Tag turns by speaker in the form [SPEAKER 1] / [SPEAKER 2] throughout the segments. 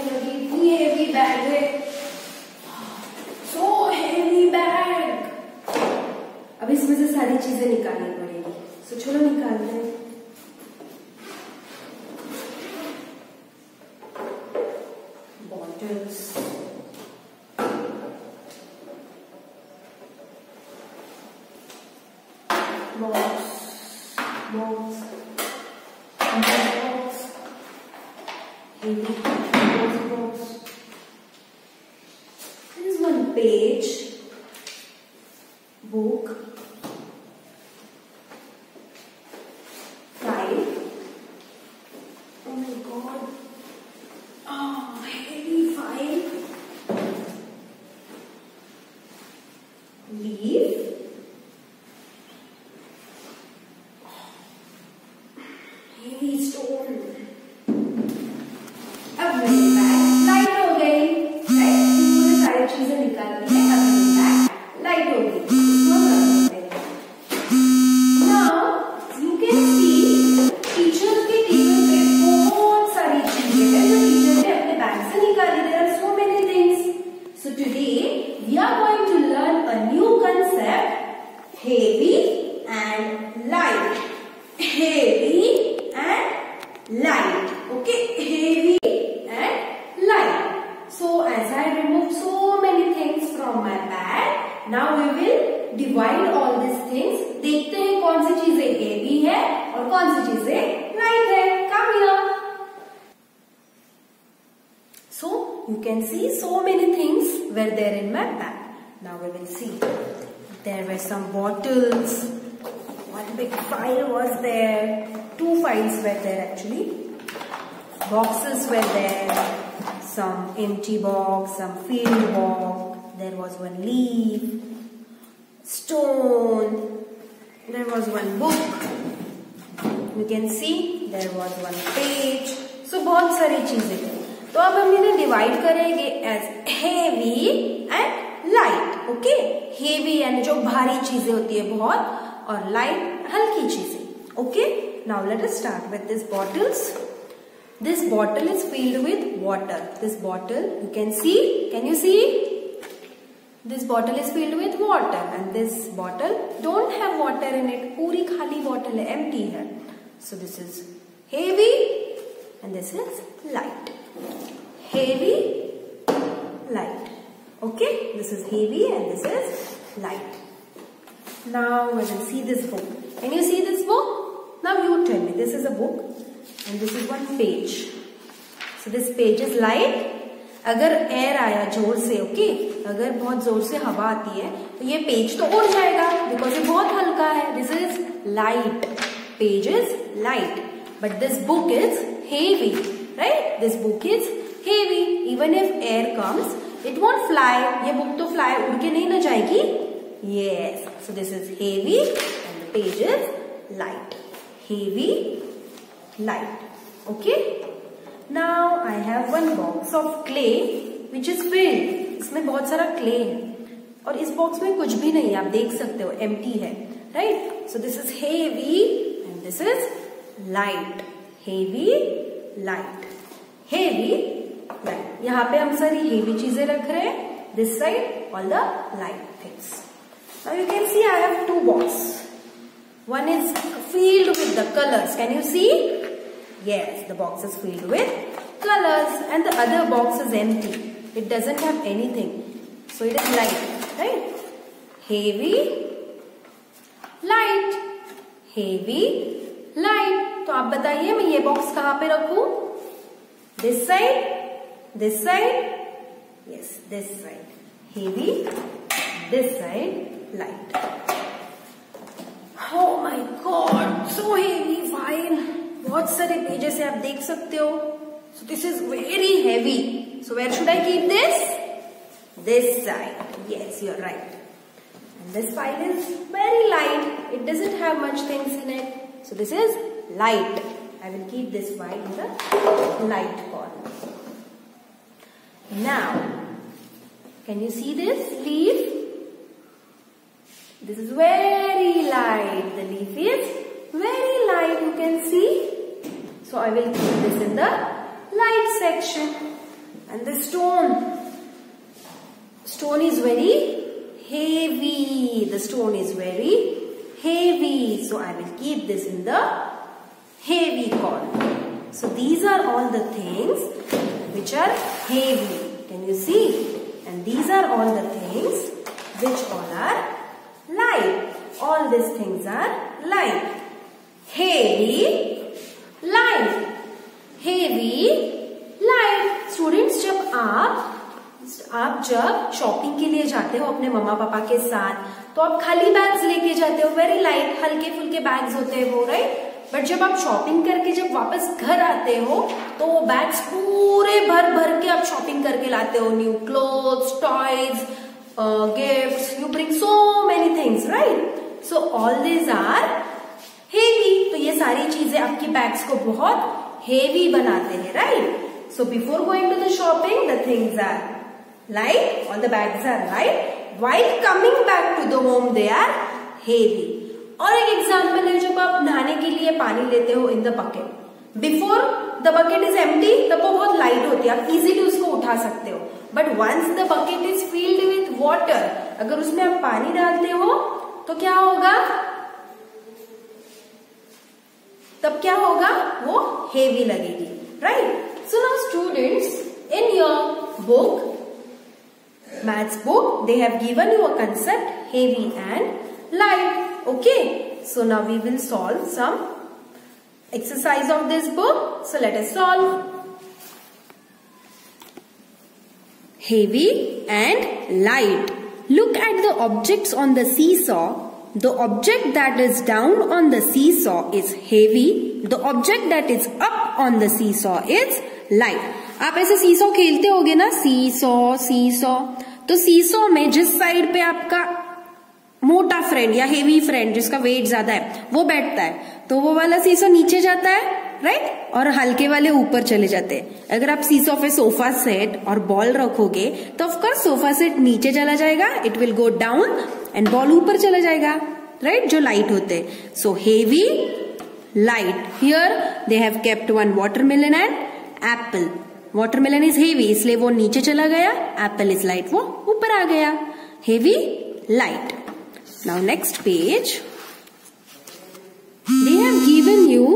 [SPEAKER 1] है लगी इतनी page, book, file. Oh my god. Oh, heavy file. Leaf. from my bag now we will divide all these things देखते हैं कौन सी चीजें हेवी है और कौन सी चीजें लाइट है come here so you can see so many things were there in my bag now we will see there were some bottles one big file was there two files were there actually boxes were there some empty box some filled box there was one leaf stone there was one book you can see there was one page so बहुत सारी चीजें थी तो अब हम इन्हें divide करेंगे as heavy and light okay heavy यानी जो भारी चीजें होती है बहुत और लाइट हल्की चीजें okay now let us start with this bottles this bottle is filled with water this bottle you can see can you see This bottle is filled with water and this bottle don't have water in it पूरी खाली bottle है empty है so this is heavy and this is light heavy light okay this is heavy and this is light now when see this book and you see this book now you tell me this is a book and this is one page so this page is light अगर air आया ज़ोर से okay okay? अगर बहुत ज़ोर से हवा आती है तो ये पेज तो उड़ जाएगा बिकॉज़ ये बहुत हल्का है। This is light page is light but this book is heavy right this book is heavy even if air comes it won't fly ये बुक तो फ्लाई उड़ के नहीं ना जाएगी। This is heavy and the page is light. Heavy, light. Okay? Now, i have one box of clay which is filled. इसमें बहुत सारा क्ले है और इस बॉक्स में कुछ भी नहीं है आप देख सकते हो एम्प्टी है right so this is heavy and this is light heavy light heavy light यहाँ पे हम सारी हेवी चीज़ें रख रहे हैं this side all the light things Now you can see I have two boxes. One is filled with the colors. Can you see? Yes, the box is filled with colors and the other box is empty. It doesn't have anything. So it is light, right? Heavy, light, heavy, light. तो आप बताइए मैं ये box कहाँ पे रखूँ? This side, this side, yes, this side. Heavy, this side, light. Oh my God, so heavy file. बहुत सारे पेजेस है आप देख सकते हो So this is very heavy. So where should I keep this? This side. Yes, you're right. And this file is very light. It doesn't have much things in it. So this is light. I will keep this file in the light corner. Now, can you see this leaf? This is very light. The leaf is very light. You can see. So I will keep this in the light section. And the stone. Stone is very heavy. The stone is very heavy. So i will keep this in the heavy column so these are all the things which are heavy. Can you see? And these are all the things which all are light. All these things are light. Heavy light. Heavy light students, जब आप आप जब shopping के लिए जाते हो अपने मम्मा पापा के साथ तो आप खाली बैग्स लेके जाते हो वेरी लाइट हल्के फुल्के बैग्स होते हैं वो राइट बट जब आप शॉपिंग करके जब वापस घर आते हो तो वो बैग्स पूरे भर भर के आप शॉपिंग करके लाते हो new clothes toys gifts you bring so many things right so all this are heavy तो ये सारी चीज़ें आपकी बैग्स को बहुत हेवी बनाते हैं right so before going to the shopping the things are light, all the bags are light. While coming back to the home, they are heavy. और एक एग्ज़ाम्पल है जब आप नहाने के लिए पानी लेते हो in the bucket before the bucket is empty तब वो बहुत लाइट होती है। आप इजीली उसको उठा सकते हो। But once the bucket is filled with water अगर उसमें आप पानी डालते हो तो क्या होगा? तब क्या होगा? वो हेवी लगेगी right So now students, in your book, maths book, they have given you a concept heavy and light. Okay. So now we will solve some exercise of this book. So let us solve. Heavy and light. Look at the objects on the seesaw the object that is down on the seesaw is heavy. The object that is up on the seesaw is light. आप ऐसे सीसो खेलते होगे ना, सीसो सीसो। तो सीसो में जिस side पे आपका मोटा फ्रेंड या हेवी फ्रेंड जिसका वेट ज़्यादा है, वो बैठता है। तो वो वाला सीसो नीचे जाता है राइट और हल्के वाले ऊपर चले जाते हैं। अगर आप सीसो पे सोफा सेट और बॉल रखोगे तो ऑफकोर्स सोफा सेट नीचे चला जाएगा it will go down and ball ऊपर चला जाएगा राइट? जो लाइट होते so heavy light here they have kept one watermelon and apple. Watermelon is heavy, इसलिए वो नीचे चला गया, एप्पल इज़ लाइट, वो ऊपर आ गया। Heavy, light. Now next page they have given you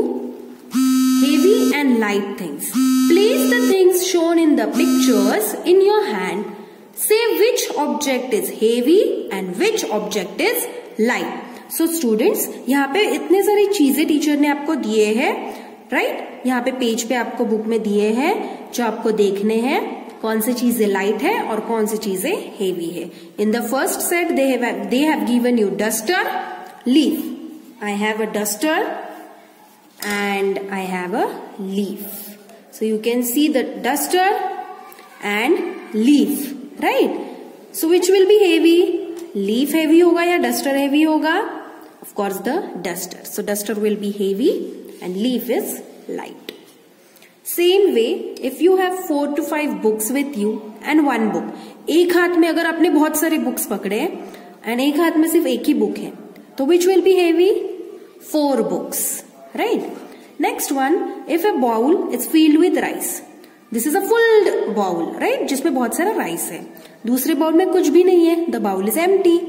[SPEAKER 1] heavy and light things place the things shown in the picture in your hand say which object is heavy and which object is light so students यहाँ पे इतने सारी चीज़ें teacher ने आपको दिए हैं। Right यहाँ पे पेज पे आपको बुक में दिए हैं जो आपको देखने हैं, कौन सी चीज़ें लाइट है और कौन सी चीज़ें हेवी है। In the first set they have given you duster leaf I have a duster and I have a leaf so you can see the duster and leaf right so which will be heavy leaf heavy होगा या duster heavy होगा? Of course the duster so duster will be heavy and leaf is light same way if you have four to five books with you and one book एक हाथ में अगर आपने बहुत सारे बुक्स पकड़े एंड एक हाथ में सिर्फ़ एक ही बुक है तो which will be heavy four books right next one if a bowl is filled with rice this is a fulled bowl right जिसमें बहुत सारा राइस है। दूसरे बाउल में कुछ भी नहीं है the bowl is empty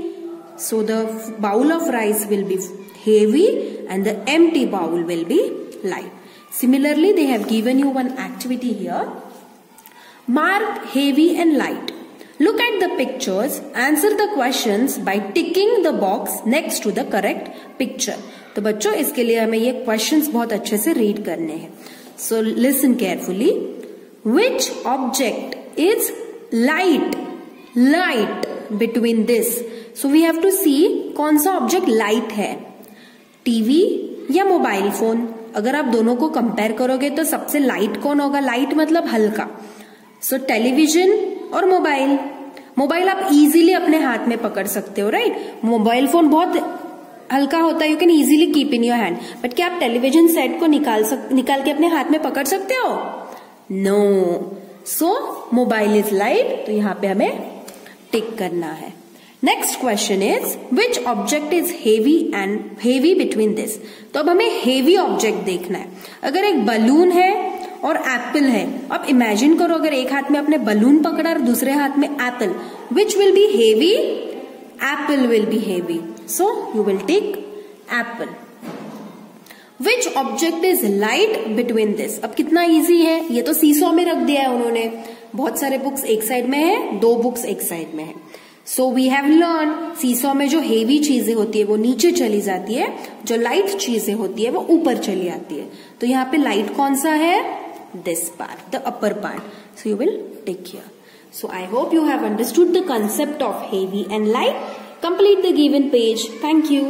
[SPEAKER 1] so, the bowl of rice will be heavy and the empty bowl will be light Similarly, they have given you one activity here. Mark heavy and light. Look at the pictures. Answer the questions by ticking the box next to the correct picture. तो बच्चों इसके लिए हमें ये questions बहुत अच्छे से read करने हैं so listen carefully which object is light light between this so we have to see कौन सा ऑब्जेक्ट लाइट है टीवी या मोबाइल फ़ोन? अगर आप दोनों को कंपेयर करोगे तो सबसे लाइट कौन होगा? लाइट मतलब हल्का। सो so, टेलीविज़न और मोबाइल मोबाइल आप इजीली अपने हाथ में पकड़ सकते हो राइट मोबाइल फ़ोन बहुत हल्का होता है you can easily keep in your hand but क्या आप टेलीविज़न सेट को निकाल सक निकाल के अपने हाथ में पकड़ सकते हो? No so mobile is light तो यहाँ पे हमें टिक करना है। Next question is which object is heavy and heavy between this तो अब हमें हेवी ऑब्जेक्ट देखना है। अगर एक बलून है और एप्पल है अब इमेजिन करो अगर एक हाथ में अपने बलून पकड़ा और दूसरे हाथ में apple which will be heavy apple will be heavy so you will take apple which object is light between this अब कितना इजी है? ये तो सीसो में रख दिया है उन्होंने। बहुत सारे बुक्स एक साइड में है, दो बुक्स एक साइड में है। So we have learn seesaw में जो हेवी चीज़ें होती है, वो नीचे चली जाती है, जो लाइट चीज़ें होती है, वो ऊपर चली आती है। तो यहाँ पे लाइट कौन सा है? This part the upper part so you will take care so I hope you have understood the concept of heavy and light complete the given page thank you